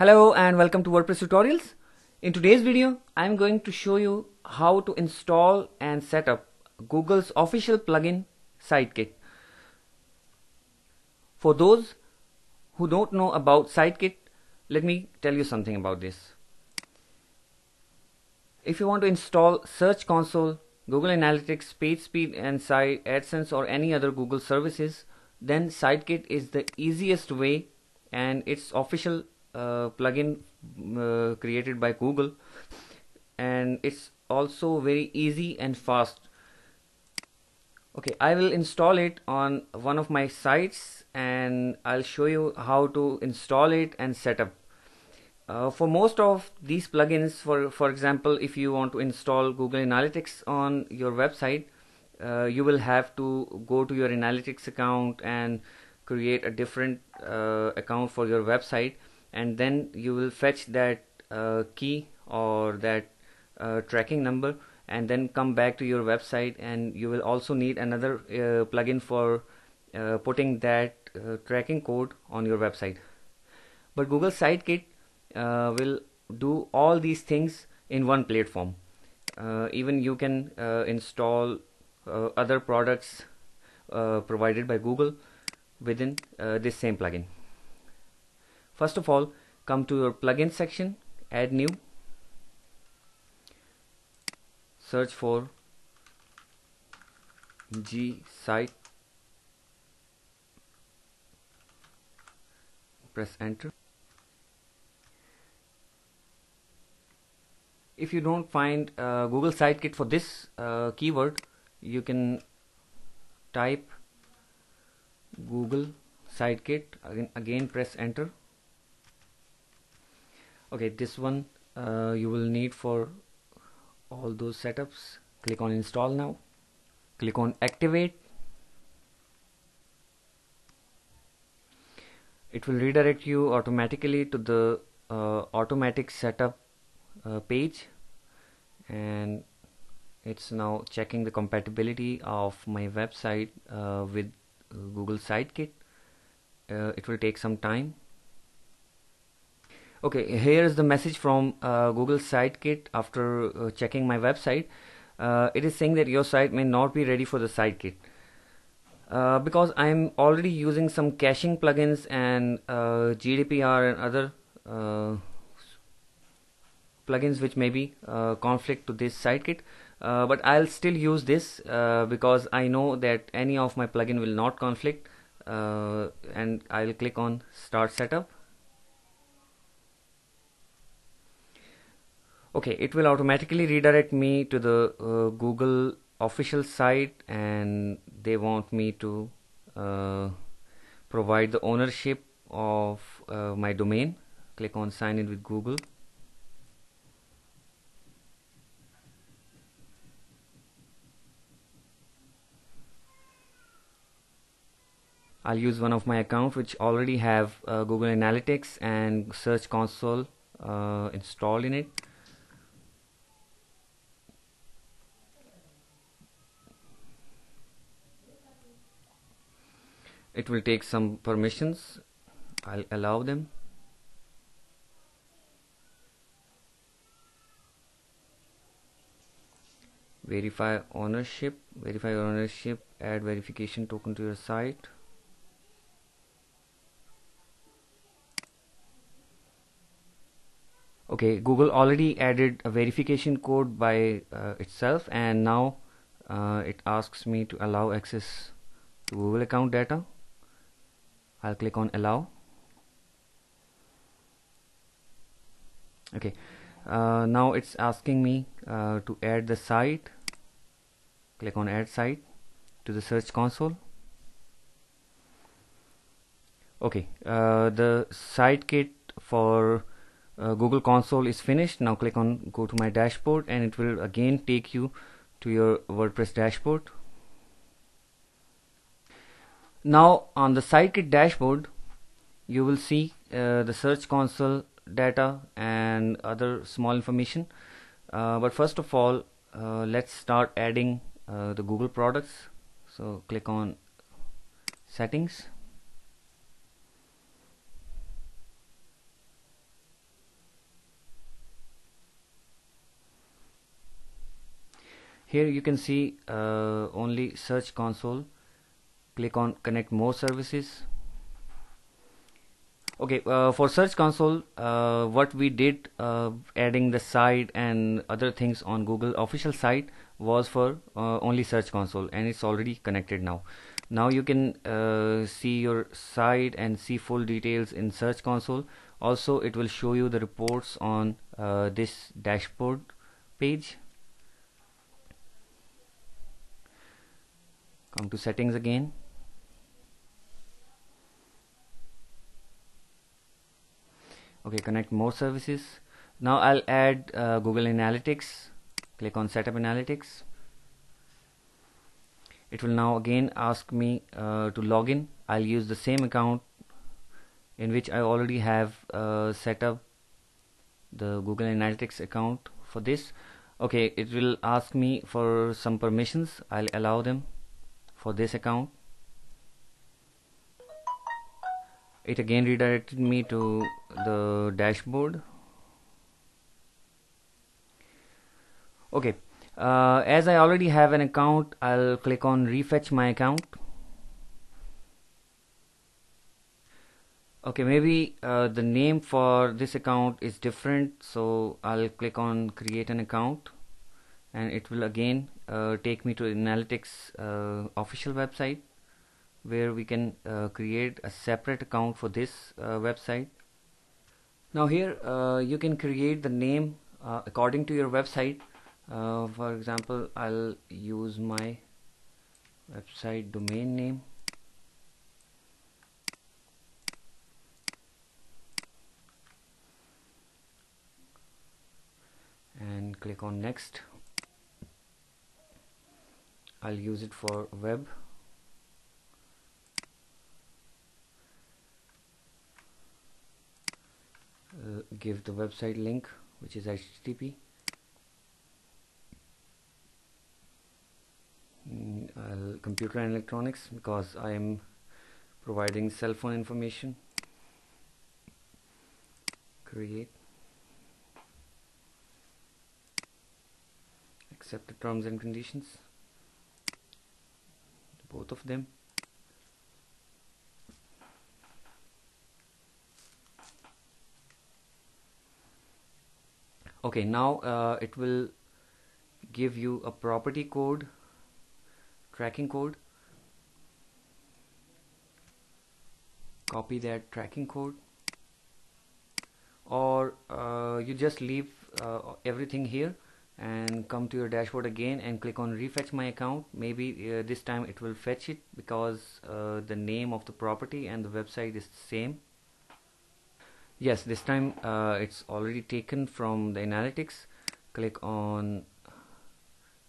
Hello and welcome to WordPress tutorials. In today's video, I'm going to show you how to install and set up Google's official plugin Sitekit. For those who don't know about Sitekit, let me tell you something about this. If you want to install Search Console, Google Analytics, PageSpeed, and AdSense or any other Google services, then Sitekit is the easiest way and it's official uh, plugin uh, created by Google. And it's also very easy and fast. Okay I will install it on one of my sites and I'll show you how to install it and set up. Uh, for most of these plugins for for example if you want to install Google Analytics on your website uh, you will have to go to your analytics account and create a different uh, account for your website and then you will fetch that uh, key or that uh, tracking number and then come back to your website and you will also need another uh, plugin for uh, putting that uh, tracking code on your website. But Google Sitekit uh, will do all these things in one platform. Even you can install other products provided by Google within this same plugin first of all come to your plugin section add new. Search for g site press enter. If you don't find uh, Google Sitekit for this uh, keyword you can type Google Sitekit again, again press enter okay this one uh, you will need for all those setups. Click on install now. Click on activate. It will redirect you automatically to the uh, automatic setup uh, page. And it's now checking the compatibility of my website uh, with Google Sitekit uh, it will take some time okay here is the message from uh, Google Sitekit after uh, checking my website. Uh, it is saying that your site may not be ready for the Sitekit uh, because I'm already using some caching plugins and uh, GDPR and other uh, plugins which may be conflict to this Sitekit but I'll still use this because I know that any of my plugin will not conflict and I'll click on start setup okay it will automatically redirect me to the uh, Google official site and they want me to uh, provide the ownership of uh, my domain. Click on sign in with Google. I'll use one of my accounts which already have uh, Google Analytics and Search Console uh, installed in it it will take some permissions. I'll allow them. Verify ownership. Verify ownership. Add verification token to your site. Okay Google already added a verification code by uh, itself and now uh, it asks me to allow access to Google account data I'll click on allow. Okay. Uh, now it's asking me uh, to add the site. Click on add site to the search console. Okay. Uh, the Sitekit for uh, Google console is finished. Now click on go to my dashboard and it will again take you to your WordPress dashboard now on the Sitekit dashboard you will see uh, the search console data and other small information. Uh, but first of all uh, let's start adding uh, the Google products. So click on settings. Here you can see uh, only search console click on connect more services. Okay uh, for search console uh, what we did uh, adding the site and other things on Google official site was for uh, only search console and it's already connected now. Now you can uh, see your site and see full details in search console. Also it will show you the reports on uh, this dashboard page. Come to settings again okay connect more services. Now I'll add uh, Google Analytics. Click on setup analytics. It will now again ask me uh, to log in. I'll use the same account in which I already have uh, set up the Google Analytics account for this. Okay it will ask me for some permissions. I'll allow them for this account. It again redirected me to the dashboard. Okay. Uh, as I already have an account I'll click on refetch my account. Okay maybe uh, the name for this account is different so I'll click on create an account. And it will again uh, take me to analytics uh, official website where we can uh, create a separate account for this uh, website now here uh, you can create the name uh, according to your website. Uh, for example I'll use my website domain name. And click on next. I'll use it for web uh, give the website link which is http mm, computer and electronics because I am providing cell phone information. Create. Accept the terms and conditions. Both of them okay now uh, it will give you a property code tracking code. Copy that tracking code. Or uh, you just leave uh, everything here and come to your dashboard again and click on refetch my account. Maybe uh, this time it will fetch it because uh, the name of the property and the website is the same yes this time uh, it's already taken from the analytics. Click on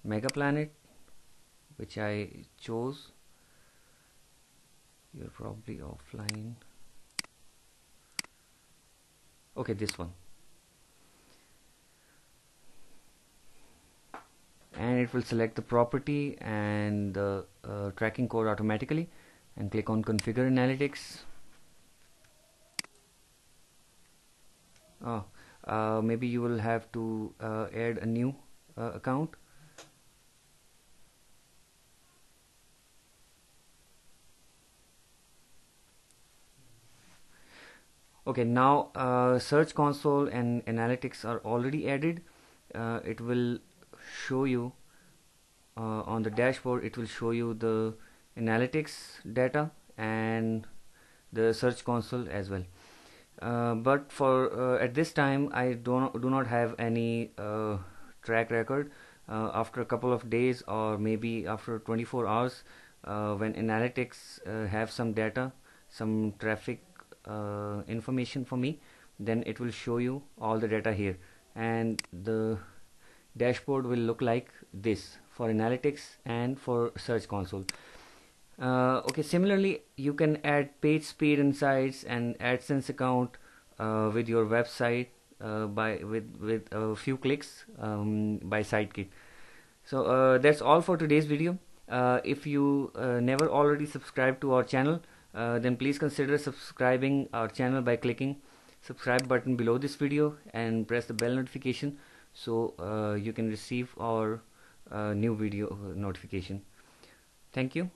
mega planet which I chose. You're probably offline. Okay this one. And it will select the property and the uh, tracking code automatically and click on configure analytics oh uh, maybe you will have to uh, add a new uh, account. Okay now uh, search console and analytics are already added. Uh, it will show you uh, on the dashboard it will show you the analytics data and the search console as well but for uh, at this time I do not, do not have any uh, track record. Uh, after a couple of days or maybe after 24 hours uh, when analytics have some data some traffic information for me then it will show you all the data here. And the dashboard will look like this for analytics and for search console uh, okay similarly you can add page speed insights and AdSense account uh, with your website uh, by with with a few clicks um, by Sitekit so uh, that's all for today's video. Uh, if you uh, never already subscribed to our channel then please consider subscribing our channel by clicking subscribe button below this video and press the bell notification so you can receive our new video notification. Thank you